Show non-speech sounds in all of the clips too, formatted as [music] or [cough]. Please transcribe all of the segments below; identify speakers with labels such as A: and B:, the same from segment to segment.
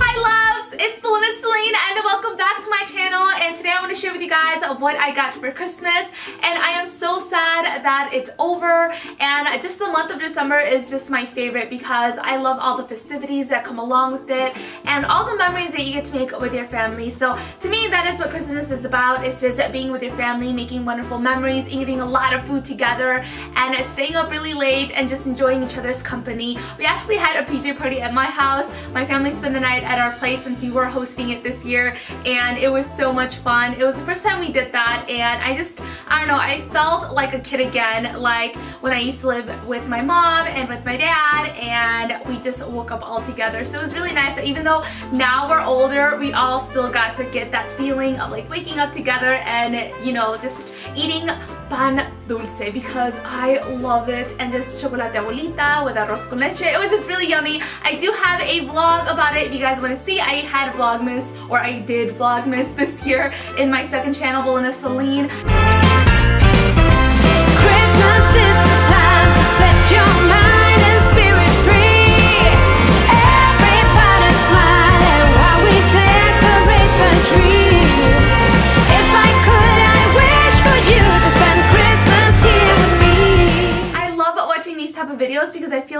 A: Hi loves, it's Belinda Selene and welcome back to my channel. And today I want to share with you guys what I got for Christmas. And I am so sad that it's over. And just the month of December is just my favorite because I love all the festivities that come along with it and all the memories that you get to make with your family. So to me that is what Christmas is about. It's just being with your family making wonderful memories eating a lot of food together and staying up really late and just enjoying each other's company. We actually had a PJ party at my house. My family spent the night at our place and we were hosting it this year and it was so much fun. It was the first time we did that and I just, I don't know, I felt like a kid again like when I used to live with my mom and with my dad and we just woke up all together. So it was really nice that even though now we're older, we all still got to get that feeling of like waking up together and you know, just eating pan dulce because I love it and just chocolate abuelita with arroz con leche. It was just really yummy. I do have a vlog about it if you guys want to see. I had Vlogmas or I did Vlogmas this year in my second channel, Belinda Selene.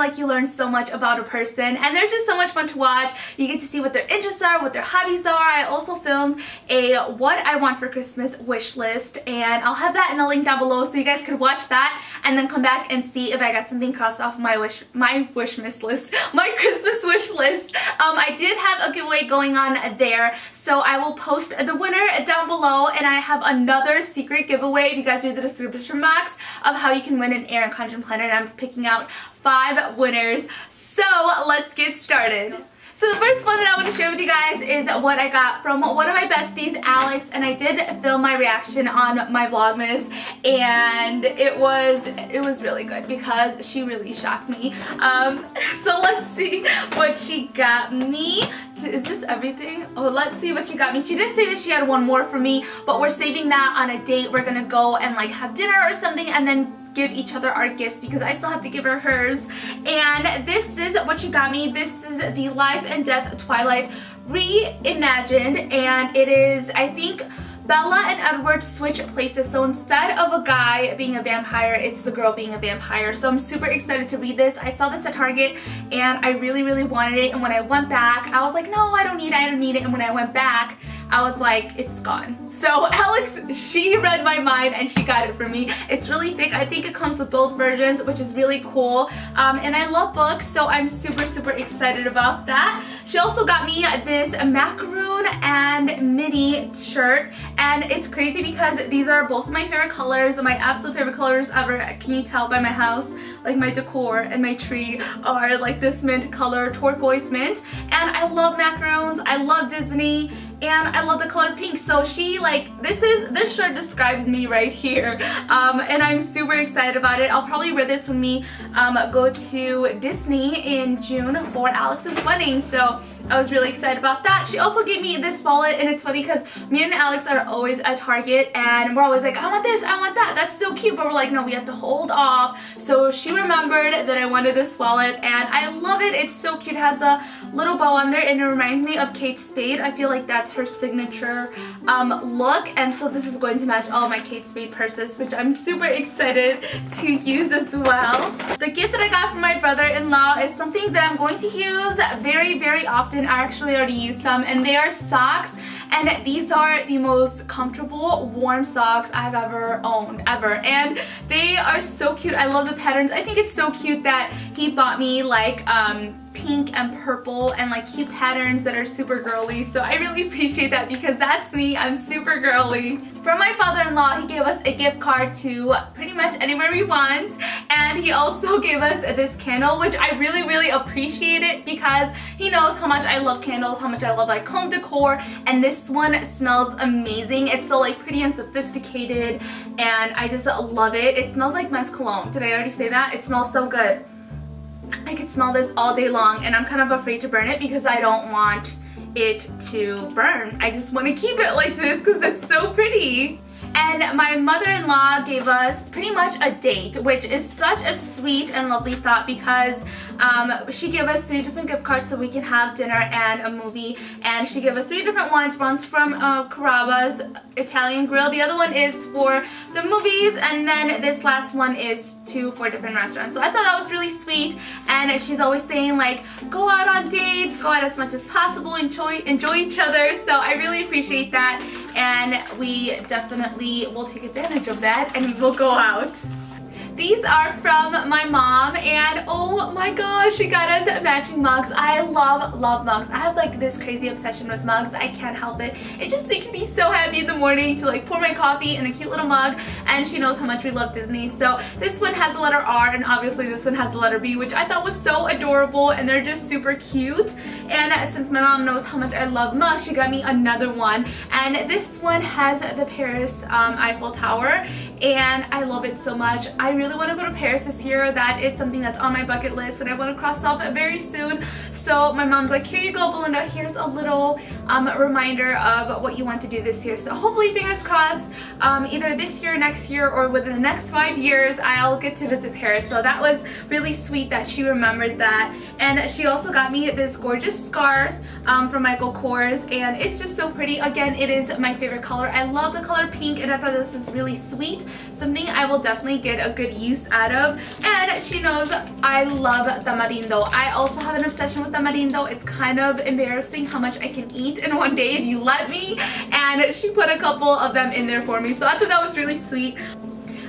A: Like you learn so much about a person and they're just so much fun to watch. You get to see what their interests are, what their hobbies are. I also filmed a what I want for Christmas wish list and I'll have that in the link down below so you guys could watch that and then come back and see if I got something crossed off my wish my wish list list, [laughs] my Christmas wish list. Um, I did have a giveaway going on there so I will post the winner down below and I have another secret giveaway if you guys read the description box of how you can win an Erin Condren planner and I'm picking out five winners. So let's get started. So the first one that I want to share with you guys is what I got from one of my besties, Alex, and I did film my reaction on my Vlogmas, and it was it was really good because she really shocked me. Um, [laughs] so let's see what she got me. Is this everything? Oh, let's see what she got me. She did say that she had one more for me, but we're saving that on a date. We're gonna go and like have dinner or something, and then give each other our gifts because I still have to give her hers. And this is what she got me. This is the Life and Death Twilight reimagined and it is, I think, Bella and Edward switch places. So instead of a guy being a vampire, it's the girl being a vampire. So I'm super excited to read this. I saw this at Target and I really, really wanted it. And when I went back, I was like, no, I don't need it. I don't need it. And when I went back, I was like, it's gone. So [laughs] Alex, she read my mind and she got it for me. It's really thick. I think it comes with both versions, which is really cool. Um, and I love books, so I'm super, super excited about that. She also got me this macaroon and mini shirt. And it's crazy because these are both my favorite colors, my absolute favorite colors ever. Can you tell by my house? Like my decor and my tree are like this mint color, turquoise mint. And I love macaroons, I love Disney, and I love the color pink. So she like, this is, this shirt describes me right here. Um, and I'm super excited about it. I'll probably wear this when we um, go to Disney in June for Alex's wedding. So I was really excited about that. She also gave me this wallet and it's funny because me and Alex are always at Target and we're always like, I want this, I want that, that's so cute. But we're like, no, we have to hold off. So she remembered that I wanted this wallet and I love it. It's so cute. It has a little bow on there and it reminds me of Kate Spade. I feel like that's her signature um, look and so this is going to match all my Kate Spade purses which I'm super excited to use as well. The gift that I got from my brother-in-law is something that I'm going to use very, very often. I actually already used some and they are socks and these are the most comfortable warm socks I've ever owned ever and they are so cute I love the patterns I think it's so cute that he bought me like um pink and purple and like cute patterns that are super girly. So I really appreciate that because that's me. I'm super girly. From my father-in-law he gave us a gift card to pretty much anywhere we want. And he also [laughs] gave us this candle which I really really appreciate it because he knows how much I love candles how much I love like home decor. And this one smells amazing. It's so like pretty and sophisticated and I just love it. It smells like men's cologne. Did I already say that? It smells so good I could smell this all day long and I'm kind of afraid to burn it because I don't want it to burn. I just want to keep it like this because it's so pretty. And my mother-in-law gave us pretty much a date, which is such a sweet and lovely thought because um, she gave us three different gift cards so we can have dinner and a movie. And she gave us three different ones. One's from uh, Italian Grill. The other one is for the movies. And then this last one is two for different restaurants. So I thought that was really sweet. And she's always saying like, go out on dates, go out as much as possible, enjoy, enjoy each other. So I really appreciate that. And we definitely will take advantage of that and we'll go out. These are from my mom and oh my gosh, she got us matching mugs. I love, love mugs. I have like this crazy obsession with mugs. I can't help it. It just makes me so happy in the morning to like pour my coffee in a cute little mug and she knows how much we love Disney. So this one has the letter R and obviously this one has the letter B which I thought was so adorable and they're just super cute. And since my mom knows how much I love mugs, she got me another one. And this one has the Paris um, Eiffel Tower and I love it so much. I really want to go to Paris this year. That is something that's on my bucket list and I want to cross off very soon. So my mom's like, here you go, Belinda. Here's a little um, reminder of what you want to do this year. So hopefully, fingers crossed, um, either this year, next year, or within the next five years, I'll get to visit Paris. So that was really sweet that she remembered that. And she also got me this gorgeous scarf um, from Michael Kors. And it's just so pretty. Again, it is my favorite color. I love the color pink and I thought this was really sweet. Something I will definitely get a good use out of. And she knows I love tamarindo. I also have an obsession with tamarindo. It's kind of embarrassing how much I can eat in one day if you let me. And she put a couple of them in there for me. So I thought that was really sweet.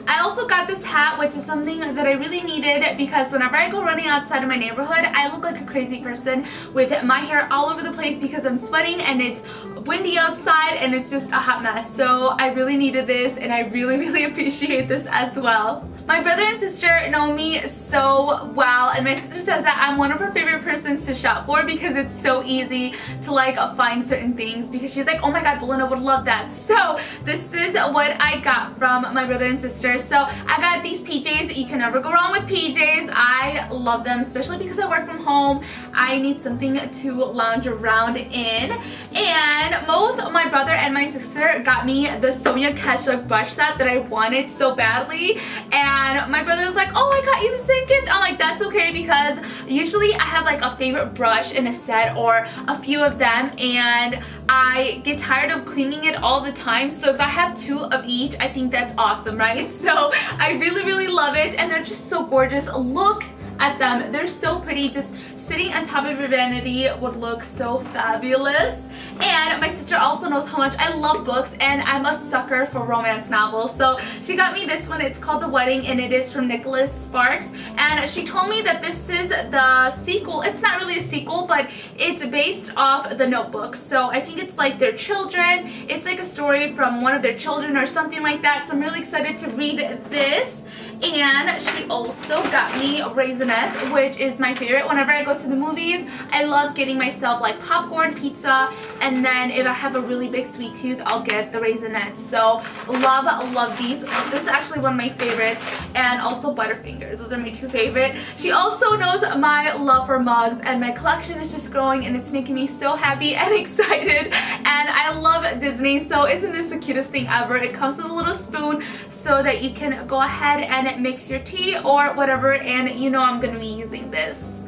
A: I also got this hat, which is something that I really needed because whenever I go running outside of my neighborhood, I look like a crazy person with my hair all over the place because I'm sweating and it's windy outside and it's just a hot mess. So I really needed this and I really, [laughs] really appreciate this as well. My brother and sister know me so well and my sister says that I'm one of her favorite persons to shop for because it's so easy to like find certain things because she's like, oh my god, Belinda would love that. [laughs] So this is what I got from my brother and sister. So I got these PJs. You can never go wrong with PJs. I love them, especially because I work from home. I need something to lounge around in. And both my brother and my sister got me the Sonia Kashuk brush set that I wanted so badly. And and my brother was like, oh, I got you the same gift. I'm like, that's okay because usually I have like a favorite brush in a set or a few of them and I get tired of cleaning it all the time. So if I have two of each, I think that's awesome, right? [laughs] So I really, really love it and they're just so gorgeous. Look at them. They're so pretty. Just sitting on top of your vanity would look so fabulous. And my sister also knows how much I love books and I'm a sucker for romance novels. So she got me this one. It's called The Wedding and it is from Nicholas Sparks. And she told me that this is the sequel. It's not really a sequel, but it's based off the notebook. So I think it's like their children. It's like a story from one of their children or something like that. So I'm really excited to read this. And she also got me Raisinets, which is my favorite. Whenever I go to the movies, I love getting myself like popcorn, pizza, and then if I have a really big sweet tooth, I'll get the Raisinets. So love, love these. This is actually one of my favorites. And also Butterfingers. Those are my two favorite. She also knows my love for mugs and my collection is just growing and it's making me so happy [laughs] and excited. And I love Disney, so isn't this the cutest thing ever? It comes with a little spoon so that you can go ahead and mix your tea or whatever and you know I'm gonna be using this.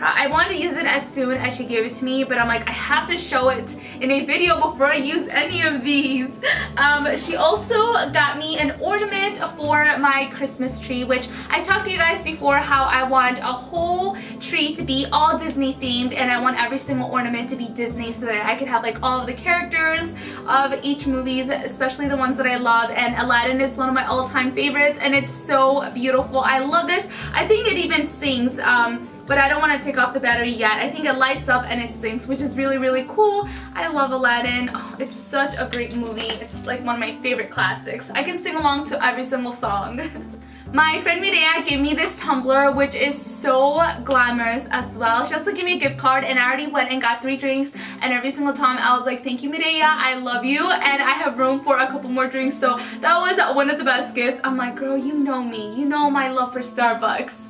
A: I wanted to use it as soon as she gave it to me, but I'm like, I have to show it in a video before I use any of these. Um, she also got me an ornament for my Christmas tree, which I talked to you guys before how I want a whole tree to be all Disney themed and I want every single ornament to be Disney so that I could have like all of the characters of each movies, especially the ones that I love. And Aladdin is one of my all-time favorites and it's so beautiful. I love this. I think it even sings. Um, but I don't want to take off the battery yet. I think it lights up and it syncs, which is really, really cool. I love Aladdin. Oh, it's such a great movie. It's like one of my favorite classics. I can sing along to every single song. [laughs] My friend Mireya gave me this tumbler which is so glamorous as well. She also gave me a gift card and I already went and got three drinks and every single time I was like thank you Mireya, I love you and I have room for a couple more drinks so that was one of the best gifts. I'm like girl you know me, you know my love for Starbucks.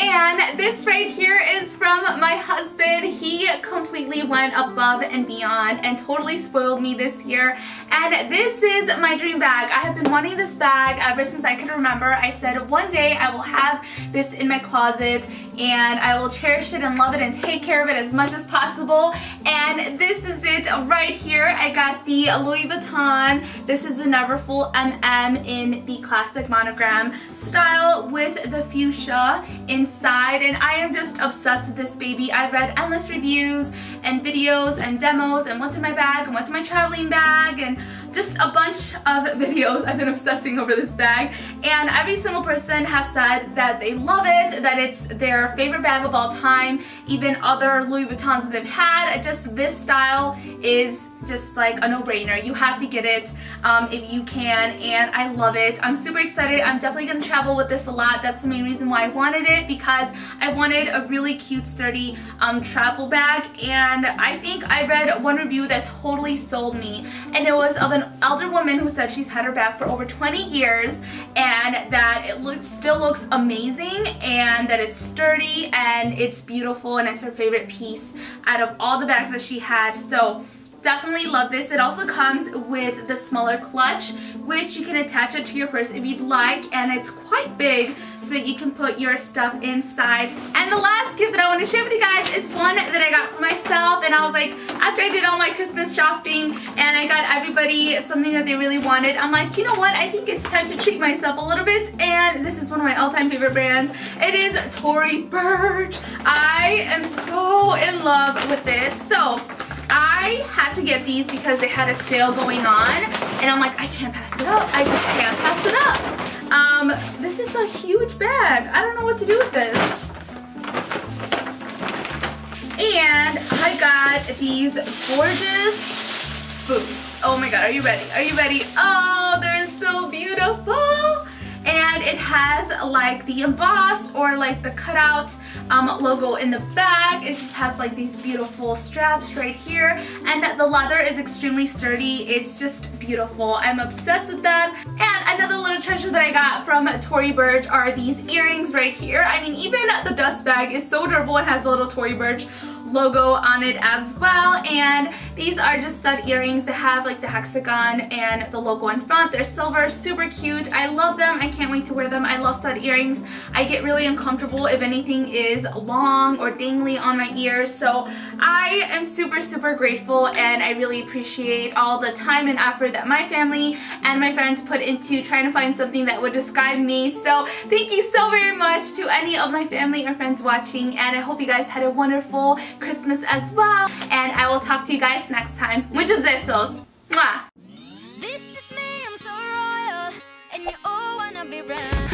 A: And this right here is from my husband. He completely went above and beyond and totally spoiled me this year. And this is my dream bag. I have been wanting this bag ever since I can remember. I said one day I will have this in my closet and I will cherish it and love it and take care of it as much as possible. And this is it right here. I got the Louis Vuitton. This is the Neverfull MM in the classic monogram style with the fuchsia inside and I am just obsessed with this baby. I've read endless reviews and videos and demos and what's in my bag and what's in my traveling bag and just a bunch of [laughs] videos. I've been obsessing over this bag and every single person has said that they love it, that it's their favorite bag of all time, even other Louis Vuittons that they've had. Just this style is just like a no-brainer. You have to get it um, if you can and I love it. I'm super excited. I'm definitely going to travel with this a lot. That's the main reason why I wanted it because I wanted a really cute sturdy um, travel bag and I think I read one review that totally sold me and it was of an elder woman who said she's had her bag for over 20 years and that it looks, still looks amazing and that it's sturdy and it's beautiful and it's her favorite piece out of all the bags that she had. So definitely love this. It also comes with the smaller clutch, which you can attach it to your purse if you'd like, and it's quite big so that you can put your stuff inside. And the last gift that I want to share with you guys is one that I got for myself, and I was like, after I did all my Christmas shopping, and I got everybody something that they really wanted, I'm like, you know what, I think it's time to treat myself a little bit, and this is one of my all-time favorite brands. It is Tory Burch. I am so in love with this. So, I had to get these because they had a sale going on and I'm like, I can't pass it up. I just can't pass it up. Um, this is a huge bag. I don't know what to do with this. And I got these gorgeous boots. Oh my god, are you ready? Are you ready? Oh, they're so beautiful it has like the embossed or like the cutout um, logo in the back. It just has like these beautiful straps right here and the leather is extremely sturdy. It's just beautiful. I'm obsessed with them. And another little treasure that I got from Tory Burch are these earrings right here. I mean even the dust bag is so durable. It has a little Tory Burch logo on it as well. And these are just stud earrings that have like the hexagon and the logo in front. They're silver super cute. I love them. I can't wait to wear them. I love stud earrings. I get really uncomfortable if anything is long or dangly on my ears. So I am super super grateful and I really appreciate all the time and effort that my family and my friends put into trying to find something that would describe me. So thank you so very much to any of my family or friends watching and I hope you guys had a wonderful Christmas as well. And I will talk to you guys next time. Muchos besos. Mwah.
B: This is me, I'm so royal, and you all wanna be.